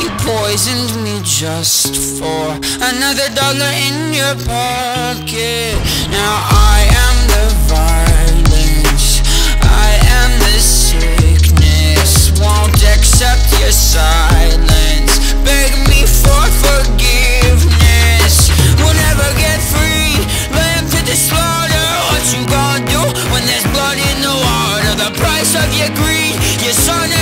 You poisoned me just for another dollar in your pocket. Now I am the violence. I am the sickness. Won't accept your silence. Beg me for forgiveness. We'll never get free. Lamb to the slaughter. What you gonna do when there's blood in the water? The price of your greed. Your son